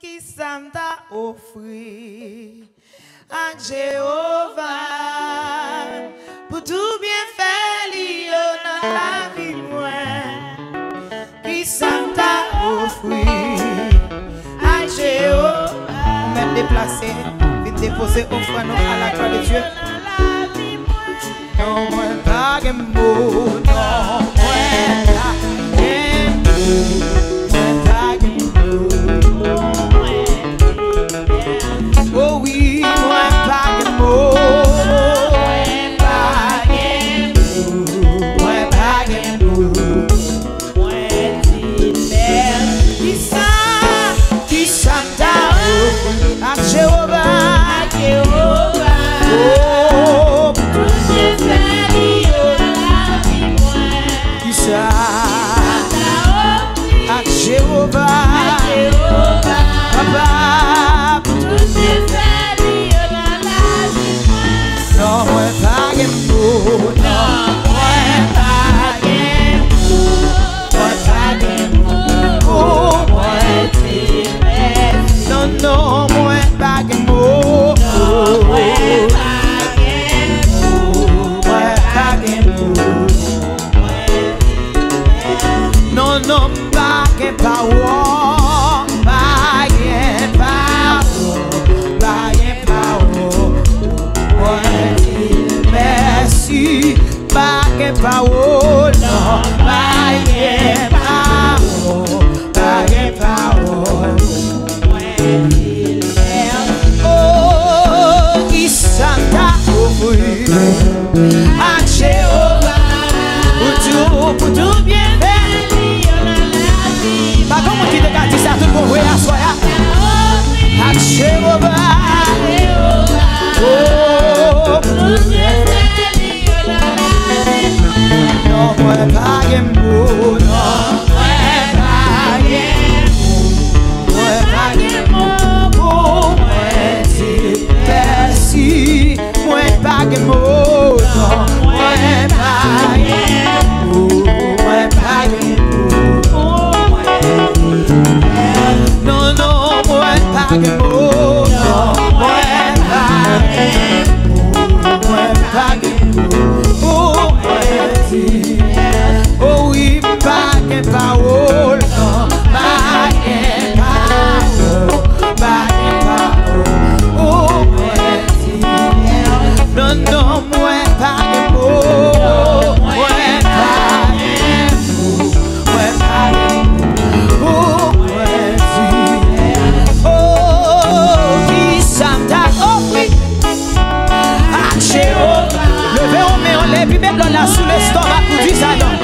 qui s'en t'a offri à Jéhovah pour tout bien faire dans la vie moi qui s'en t'a offri à Jéhovah même déplacé vite déposé offre à la croix de Dieu. Dans la vie mot. A Jeová gen moun Mwen pa gen moun Mwen. pa gen moun Mwen ti persi Mwen pa gen moun touché haut. Levez on met en puis sous le stomac pour dire ça non.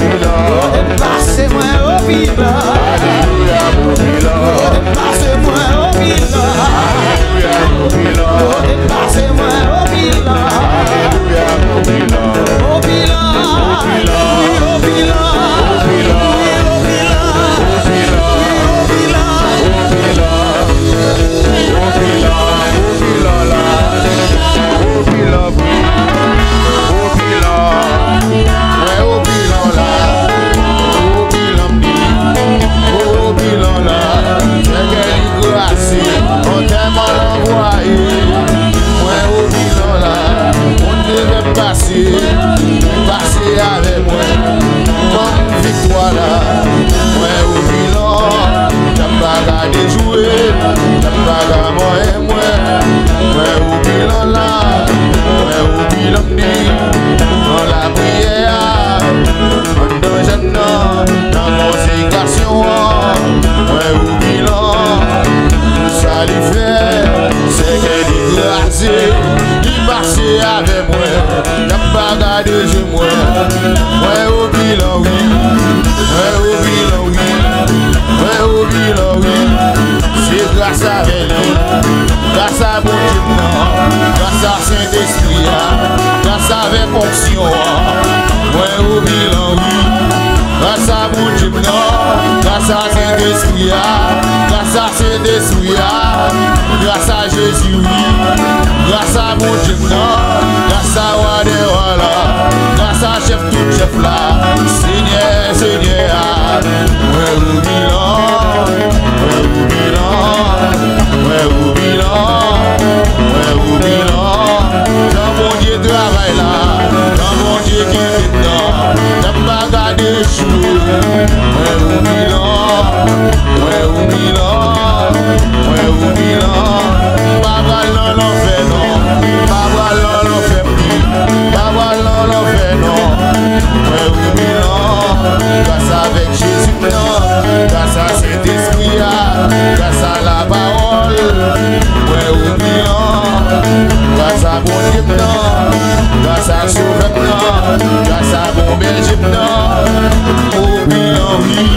Pase mwen o milan Pase mwen o milan krasi Li marche ave mwen Yap bagade je mwen Mwen ou bilan win Mwen ou bilan win Mwen ou bilan win Se grasa veli Grasa bon jimnan Grasa sen deskria Grasa ven fonksyon Mwen ou bilan win Grasa bon jimnan Grasa sen deskria ça c'est des souillards. Grâce à Jésus, oui. Grâce à mon Dieu, Grâce à Wadewala. Grâce à chef, tout chef là. Seigneur, Seigneur. Ouais, ou bilan. Ouais, ou bilan. Ouais, ou bilan. Ouais, ou bilan. à son vêtement, grâce à mon bel Egypte. Oh, Bilangi,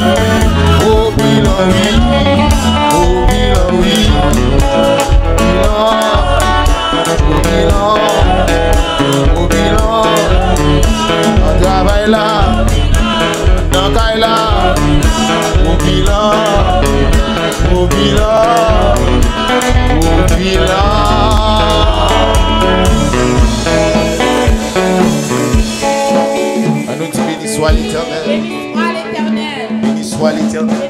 oh, Bilan, Bilan, Bilan. Là, Bilan, Bilan, Bilan. soit l'éternel. Béni. Béni soit l'éternel.